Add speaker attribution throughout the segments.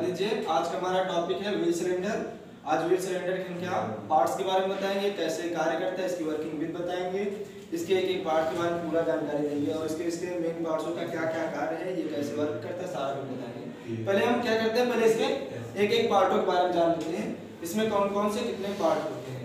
Speaker 1: ध्यान दीजिए। आज का हमारा टॉपिक है व्हील सिलेंडर आज व्हील सिलेंडर के हम क्या पार्ट्स के बारे में बताएँगे कैसे कार्य करता है इसकी वर्किंग भी बताएँगे। इसके एक एक पार्ट के बारे में पूरा जानकारी देंगे और इसके इसके मेन पार्ट्सों का क्या क्या कार्य है ये कैसे वर्क करता है सारा कुछ बताएँगे। पहले हम क्या करते हैं पहले इसके एक एक पार्टों के बारे में जान लेते हैं। इसमें कौन कौन से कितने पार्ट होते हैं?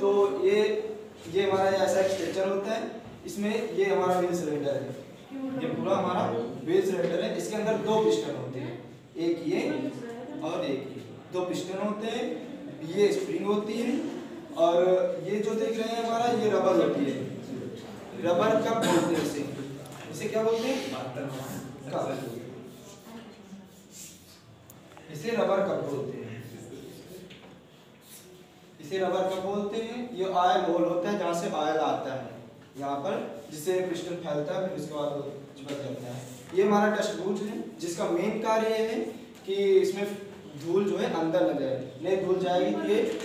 Speaker 1: तो ये ये हमारा ऐसा स्ट्रक्चर होता है। इसमें ये हमारा व्हील सिलेंडर है। ये पूरा हमारा व्हील सिलेंडर है। इसके अंदर दो पिस्टन होते हैं। एक ये और एक ये दो पिस्टन होते हैं, ये स्प्रिंग होती है और ये जो देख रहे हैं हमारा, ये रबर होती है। रबर कब बोलते हैं इसे? इसे क्या बोलते हैं? कप इसे रबर कप बोलते हैं। इसे रबर कप बोलते हैं। ये ऑयल होल होता है, जहाँ से ऑयल आता है। यहाँ पर जिससे पिस्टन फैलता है, फिर उसके बाद चिपक जाता है। ये हमारा डस्ट बूट है, जिसका मेन कार्य ये है कि इसमें धूल जो है अंदर न जाए नहीं, धूल जाएगी तो ये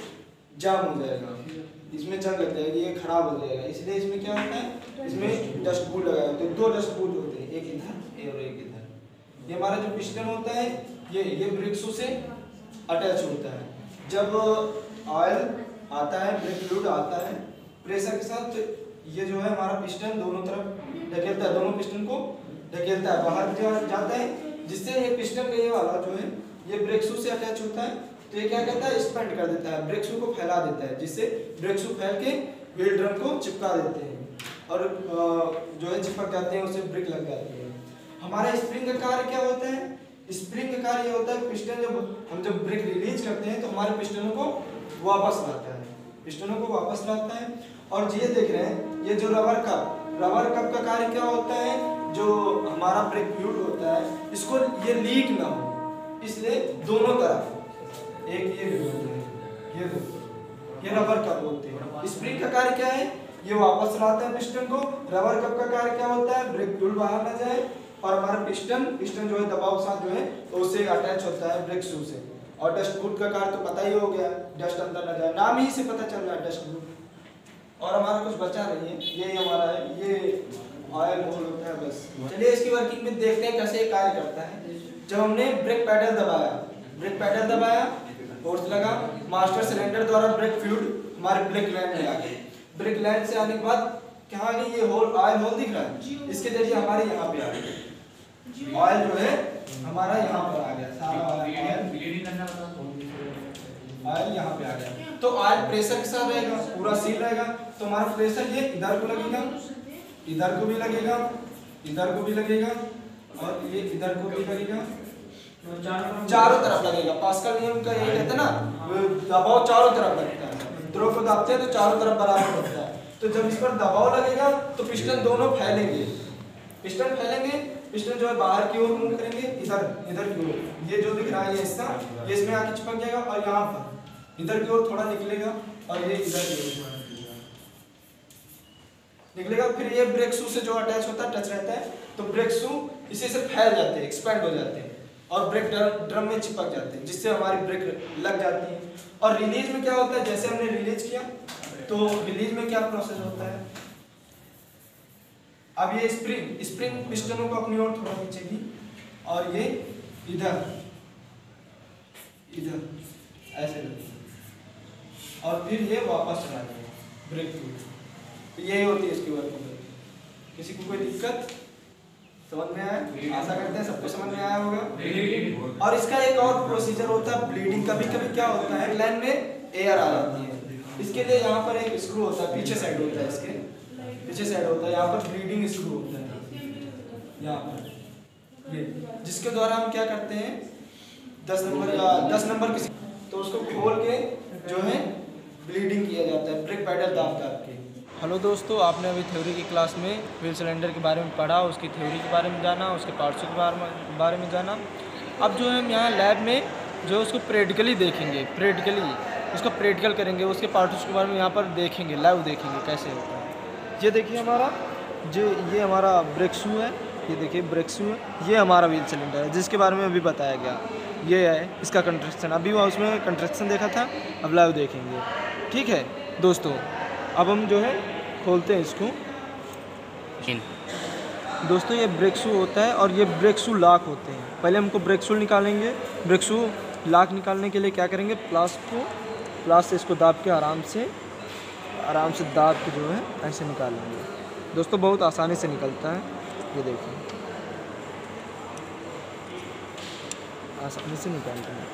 Speaker 1: जाम हो जाएगा। इसमें जंग लग जाएगी, ये खराब हो जाएगा। इसलिए इसमें क्या होता है, इसमें डस्ट बूट लगाए होते हैं। दो डस्ट बूट होते हैं, एक इधर और एक इधर। ये हमारा जो पिस्टन होता है, ये ये ब्रिक्सों से अटैच होता है। जब ऑयल आता है ब्रेक फ्लूड आता है प्रेशर के साथ ये जो है हमारा पिस्टन दोनों तरफ़ ढकेलता है, दोनों पिस्टन को ढकेलता है, बाहर जाता है, जिससे ये पिस्टन का ये वाला जो है, ये ब्रेक शू से अटैच होता है तो ये क्या करता है स्पेंड कर देता है ब्रेक शू को फैला देता है, जिससे ब्रेक शू फैल के व्हील ड्रम को चिपका देते हैं। और जो है चिपक जाते हैं उससे ब्रेक लग जाती है। हमारा स्प्रिंग का कार्य क्या होता है? स्प्रिंग का कार्य होता है, पिस्टन जब, हम जब ब्रेक रिलीज़ करते हैं तो हमारे पिस्टनों को वापस लाता है। पिस्टनों को वापस लाता है। और ये देख रहे हैं, ये जो रबर कप रबर कप का कार्य क्या होता है? जो हमारा ब्रेक फ्लूड होता है, इसको ये लीक ना हो। इसलिए दोनों तरफ़। एक ये होता है, ये ये रबर कप होते हैं। स्प्रिंग का कार्य क्या है? ये वापस लाता है पिस्टन को। रबर कप का कार्य क्या होता है? ब्रेक फ्लूड बाहर ना जाए। और हमारा पिस्टन पिस्टन जो है, दबाव साथ जो है तो उससे अटैच होता है ब्रेक शू से। और डस्ट बूट का कार्य तो पता ही हो गया, डस्ट अंदर न जाए। नाम ही से पता चल रहा है डस्ट बूट और हमारा कुछ बचा नहीं है। ये हमारा है। ये ऑयल होल होता है बस। चलिए इसकी वर्किंग में देखते हैं कैसे कार्य करता है। जब हमने ब्रेक पैडल दबाया ब्रेक पैडल दबाया फोर्स लगा मास्टर सिलेंडर द्वारा ब्रेक फ्लूइड हमारे ब्रेक लाइन में आ गए ब्रेक लाइन से आने के बाद क्या आ गई? ये होल ऑयल होल दिख रहा है। इसके ज़रिए हमारे यहाँ पे आ गई। ऑयल जो है, हमारा यहाँ पर आ गया। सारा ऑयल यहाँ पे आ गया। तो ऑयल प्रेशर के साथ रहेगा, पूरा सील रहेगा। तो हमारा प्रेशर ये इधर को लगेगा। इधर को भी लगेगा इधर को भी लगेगा और ये इधर को भी लगेगा। चारों तरफ़ लगेगा पास्कल नियम का यही कहते हैं ना? दबाव चारों तरफ़ लगता है। द्रव को दाबते हैं तो चारों तरफ़ बराबर लगता है। तो जब इस पर दबाव लगेगा तो पिस्टन दोनों फैलेंगे। पिस्टन फैलेंगे पिस्टन जो है बाहर की ओर मूव करेंगे इधर इधर की ओर। ये जो दिख रहा है ये हिस्सा ये इसमें आके चिपक जाएगा और यहाँ पर। इधर की ओर थोड़ा निकलेगा और ये इधर की ओर। निकलेगा, फिर ये ब्रेक शू से जो अटैच होता है टच रहता है तो ब्रेक शू इसी से फैल जाते हैं एक्सपैंड हो जाते हैं और ब्रेक ड्रम में चिपक जाते हैं, जिससे हमारी ब्रेक लग जाती है। और रिलीज़ में क्या होता है, जैसे हमने रिलीज़ किया तो रिलीज़ में क्या प्रोसेस होता है? अब ये स्प्रिंग स्प्रिंग पिस्टनों को अपनी ओर थोड़ा खींचेगी और ये इधर इधर, ऐसे और फिर ये वापस चला जाएगा ब्रेक टू तो यही होती है इसकी वर्किंग किसी को कोई दिक्कत समझ में आया? आशा करते हैं सबको समझ में आया होगा। और इसका एक और प्रोसीजर होता है ब्लीडिंग कभी कभी क्या होता है लाइन में एयर आ जाती है। इसके लिए यहाँ पर एक स्क्रू होता है, पीछे साइड होता है इसके। पीछे साइड होता है, यहाँ पर ब्लीडिंग स्क्रू होता है। यहाँ पर। ये, जिसके द्वारा हम क्या करते हैं, दस नंबर या दस नंबर किसी तो उसको खोल के जो है ब्लीडिंग किया जाता है ब्रेक पैडल दाब दाब के। हेलो दोस्तों, आपने अभी थ्योरी की क्लास में व्हील सिलेंडर के बारे में पढ़ा, उसकी थ्योरी के बारे में जाना, उसके पार्ट्सों के बारे में बारे में जाना। अब जो हम यहाँ लैब में जो उसको प्रैक्टिकली देखेंगे प्रैक्टिकली उसका प्रैक्टिकल करेंगे, उसके पार्ट्स के बारे में यहाँ पर देखेंगे लाइव देखेंगे कैसे होता है। ये देखिए हमारा, जो ये हमारा ब्रेक शू है, ये देखिए ब्रेक शू है, ये हमारा व्हील सिलेंडर है, जिसके बारे में अभी बताया गया। ये है, इसका कंस्ट्रक्शन अभी वहाँ उसमें कंस्ट्रक्शन देखा था, अब लाइव देखेंगे। ठीक है, दोस्तों अब हम जो है खोलते हैं इसको। दोस्तों ये ब्रेक शू होता है और ये ब्रेक शू लॉक होते हैं। पहले हमको ब्रेक शू निकालेंगे। ब्रेक शू लॉक निकालने के लिए क्या करेंगे? प्लास को प्लास से इसको दाब के आराम से आराम से दाब के जो है ऐसे निकालेंगे दोस्तों बहुत आसानी से निकलता है। ये देखिए। आसानी से निकालते हैं।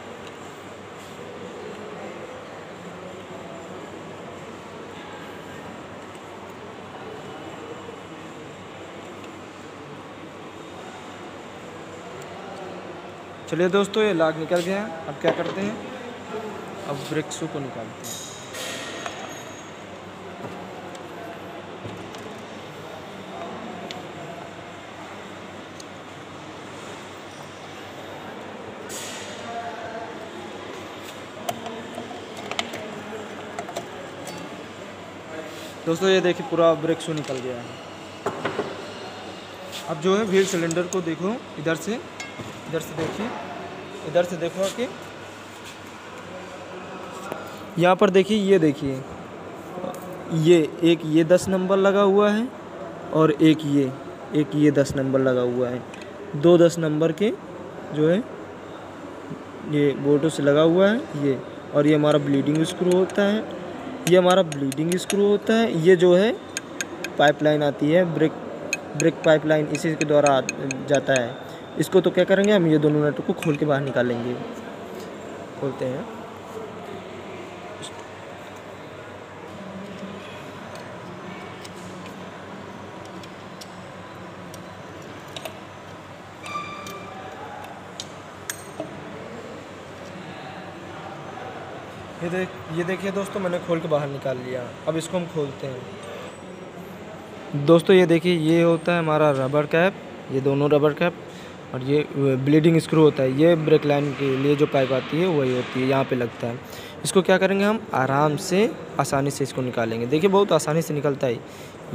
Speaker 1: चलिए दोस्तों, ये लाग निकल गया अब क्या करते हैं? अब शू को निकालते हैं। दोस्तों, ये देखिए, पूरा ब्रेक निकल गया है। अब जो है, व्हील सिलेंडर को देखो, इधर से। इधर से देखिए, इधर से देखो आके। यहाँ पर देखिए, ये देखिए। ये, एक ये दस नंबर लगा हुआ है और एक ये एक ये दस नंबर लगा हुआ है। दो दस नंबर के जो है, ये बोटो से लगा हुआ है, ये। और ये हमारा ब्लीडिंग स्क्रू होता है। ये हमारा ब्लीडिंग स्क्रू होता है। ये जो है पाइपलाइन आती है ब्रेक ब्रेक पाइपलाइन इसी के द्वारा जाता है। इसको तो क्या करेंगे, हम ये दोनों नट को खोल के बाहर निकालेंगे खोलते हैं। ये देख ये देखिए दोस्तों, मैंने खोल के बाहर निकाल लिया। अब इसको हम खोलते हैं। दोस्तों, ये देखिए, ये होता है हमारा रबर कैप ये दोनों रबर कैप और ये ब्लीडिंग स्क्रू होता है, ये ब्रेक लाइन के लिए जो पाइप आती है, वही होती है, यहाँ पे लगता है। इसको क्या करेंगे हम? आराम से, आसानी से इसको निकालेंगे। देखिए, बहुत आसानी से निकलता है।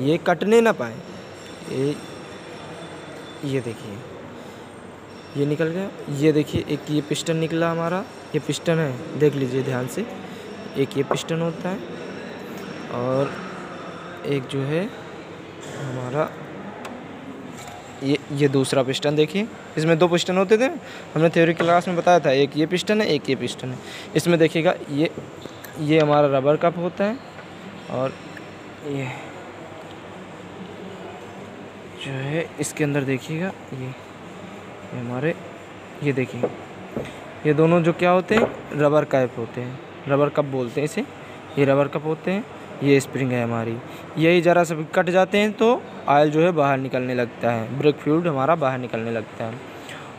Speaker 1: ये कटने ना पाए। ये ये देखिए। ये निकल गया। ये देखिए, एक ये पिस्टन निकला हमारा। ये पिस्टन है, देख लीजिए ध्यान से। एक ये पिस्टन होता है और एक जो है हमारा, ये ये दूसरा पिस्टन देखिए। इसमें दो पिस्टन होते थे। हमने थ्योरी क्लास में बताया था, एक ये पिस्टन है, एक ये पिस्टन है। इसमें देखिएगा, ये ये हमारा रबर कप होता है और ये जो है, इसके अंदर देखिएगा, ये ये हमारे, ये देखिए ये दोनों जो क्या होते हैं रबर कैप होते हैं। रबर कप बोलते हैं इसे, ये रबर कप होते हैं। ये स्प्रिंग है हमारी। यही ज़रा सा कट जाते हैं तो आयल जो है बाहर निकलने लगता है। ब्रेक फ्लूड हमारा बाहर निकलने लगता है।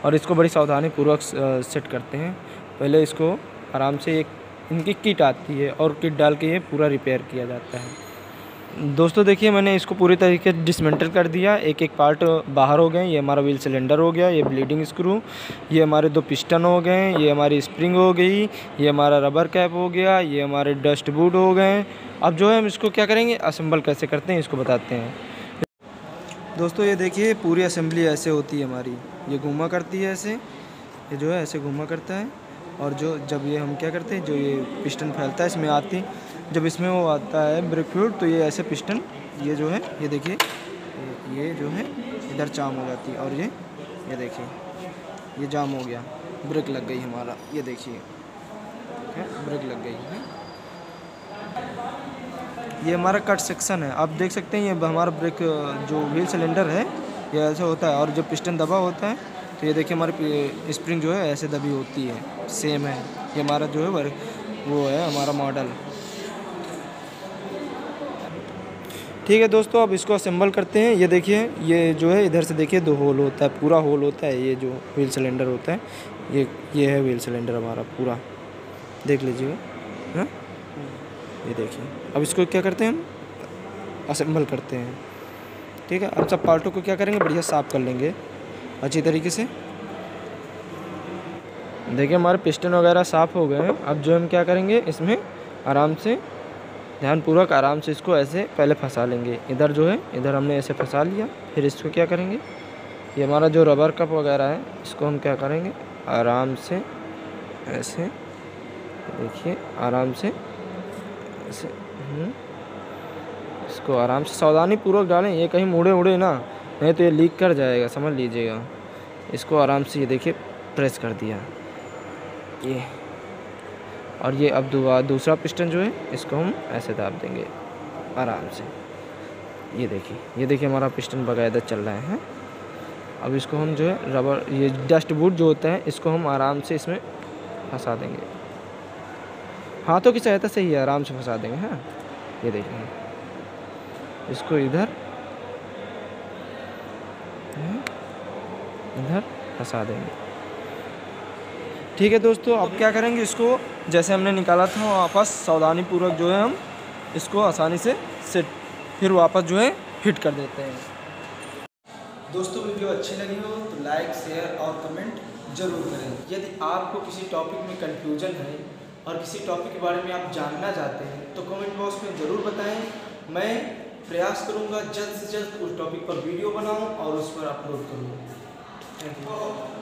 Speaker 1: और इसको बड़ी सावधानी पूर्वक सेट करते हैं। पहले इसको आराम से एक इनकी किट आती है और किट डाल के ये पूरा रिपेयर किया जाता है। दोस्तों देखिए मैंने इसको पूरी तरीके से डिसमेंटल कर दिया। एक एक पार्ट बाहर हो गए। ये हमारा व्हील सिलेंडर हो गया। ये ब्लीडिंग स्क्रू ये हमारे दो पिस्टन हो गए। ये हमारी स्प्रिंग हो गई। ये हमारा रबर कैप हो गया। ये हमारे डस्ट बूट हो गए। अब जो है हम इसको क्या करेंगे? असम्बल कैसे करते हैं, इसको बताते हैं। दोस्तों, ये देखिए, पूरी असम्बली ऐसे होती है हमारी। ये घूमा करती है ऐसे। ये जो है, ऐसे घूमा करता है। और जो, जब ये हम क्या करते हैं, जो ये पिस्टन फैलता है, इसमें आती, जब इसमें वो आता है ब्रेक फ्लूड तो ये ऐसे पिस्टन ये जो है, ये देखिए, ये जो है, इधर जाम हो जाती है। और ये ये देखिए, ये जाम हो गया। ब्रेक लग गई हमारा। ये देखिए ब्रेक लग गई है। ये हमारा कट सेक्शन है। आप देख सकते हैं ये हमारा ब्रेक जो व्हील सिलेंडर है, ये ऐसे होता है। और जब पिस्टन दबा होता है तो ये देखिए हमारी स्प्रिंग जो है, ऐसे दबी होती है। सेम है। ये हमारा जो है वो है हमारा मॉडल ठीक है दोस्तों, अब इसको असेंबल करते हैं। ये देखिए, ये जो है, इधर से देखिए, दो होल होता है, पूरा होल होता है। ये जो व्हील सिलेंडर होता है, ये ये है व्हील सिलेंडर हमारा पूरा। देख लीजिए। हाँ? ये देखिए। अब इसको क्या करते हैं हम? असेंबल करते हैं। ठीक है, अब सब पार्टों को क्या करेंगे? बढ़िया साफ़ कर लेंगे। अच्छी तरीके से। देखिए, हमारे पिस्टन वगैरह साफ़ हो गए हैं। अब जो हम क्या करेंगे? इसमें आराम से, ध्यानपूर्वक आराम से इसको ऐसे पहले फंसा लेंगे। इधर जो है, इधर हमने ऐसे फंसा लिया। फिर इसको क्या करेंगे? ये हमारा जो रबर कप वगैरह है, इसको हम क्या करेंगे? आराम से, ऐसे, देखिए, आराम से ऐसे हम्म, इसको आराम से सावधानी पूर्वक डालें ये कहीं मुड़े उड़े ना। नहीं तो ये लीक कर जाएगा समझ लीजिएगा। इसको आराम से ये देखिए प्रेस कर दिया। ये। और ये अब दुआ दूसरा पिस्टन जो है इसको हम ऐसे दाब देंगे आराम से। ये देखिए ये देखिए हमारा पिस्टन बाकायदा चल रहा है। अब इसको हम जो है रबर ये डस्ट बूट जो होता है इसको हम आराम से इसमें फंसा देंगे। हाथों की सहायता से ही आराम से फंसा देंगे हाँ। ये देखिए। इसको इधर इधर फंसा देंगे। ठीक है दोस्तों, अब क्या करेंगे इसको, जैसे हमने निकाला था वापस सावधानी पूर्वक जो है हम इसको आसानी से सेट, फिर वापस जो है फिट कर देते हैं।
Speaker 2: दोस्तों, वीडियो अच्छी लगी हो तो लाइक, शेयर और कमेंट ज़रूर करें। यदि आपको किसी टॉपिक में कंफ्यूजन है और किसी टॉपिक के बारे में आप जानना चाहते हैं तो कमेंट बॉक्स में ज़रूर बताएँ। मैं प्रयास करूँगा जल्द से जल्द उस टॉपिक पर वीडियो बनाऊँ और उस पर अपलोड करूँ। Thank you